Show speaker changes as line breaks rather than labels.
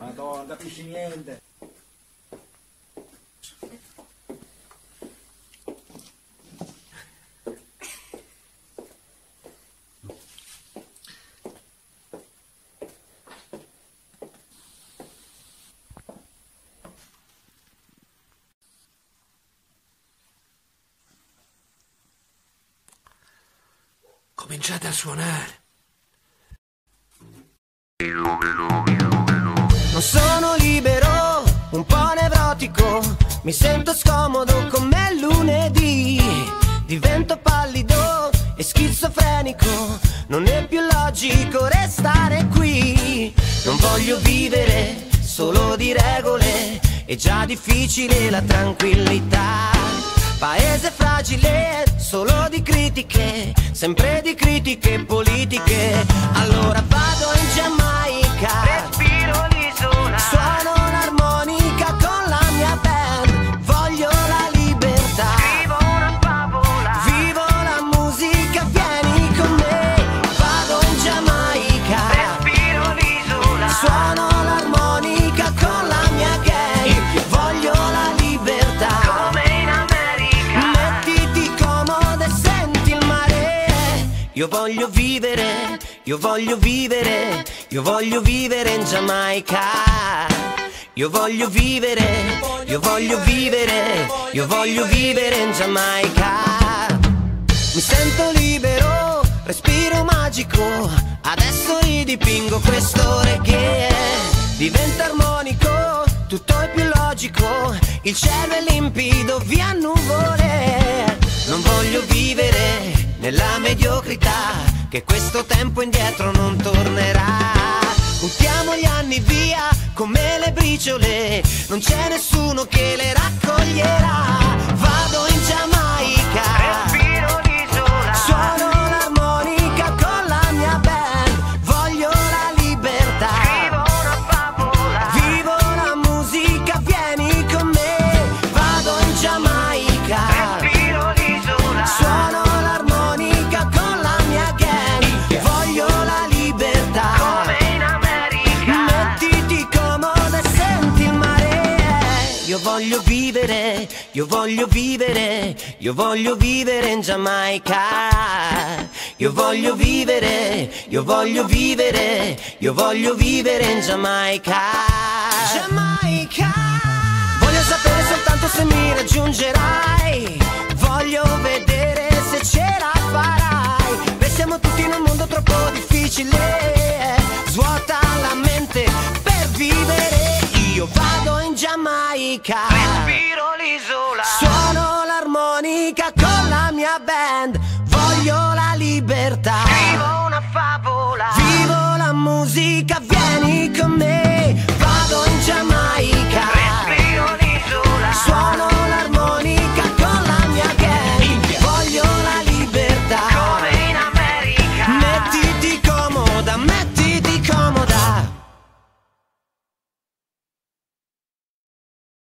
Madonna, non capisci niente.
Cominciate a suonare.
Non sono libero, un po' nevrotico, mi sento scomodo come lunedì. Divento pallido e schizofrenico, non è più logico restare qui. Non voglio vivere solo di regole, è già difficile la tranquillità. Paese fragile, solo di critiche, sempre di critiche politiche. Allora vado in Giamaica, Io voglio vivere, io voglio vivere, io voglio vivere in Giamaica. Io voglio vivere, io voglio vivere, io voglio vivere in Giamaica. Mi sento libero, respiro magico. Adesso ridipingo questo reggae. Diventa armonico, tutto è più logico. Il cielo è limpido, via nuvole. Non voglio vivere nella mediocrità, che questo tempo indietro non tornerà. Buttiamo gli anni via come le briciole, non c'è nessuno che le raccoglierà. Vado in Giamaica, Io voglio vivere, io voglio vivere, io voglio vivere in Giamaica. Io voglio vivere, io voglio vivere, io voglio vivere in Giamaica. Giamaica. fatica Respiro l'isola. Suono l'armonica con la mia band. Voglio la libertà. Vivo una favola. Vivo la musica, vieni con me. Vado in cielo